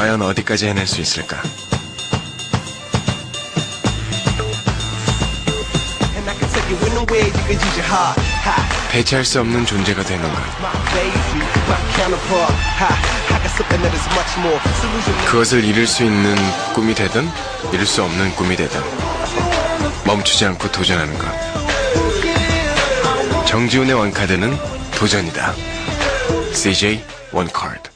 과연 어디까지 해낼 수 있을까? 배치할 수 없는 존재가 되는 것. 그것을 이룰 수 있는 꿈이 되든 이룰 수 없는 꿈이 되든 멈추지 않고 도전하는 것. 정지훈의 원카드는 도전이다. CJ 원카드.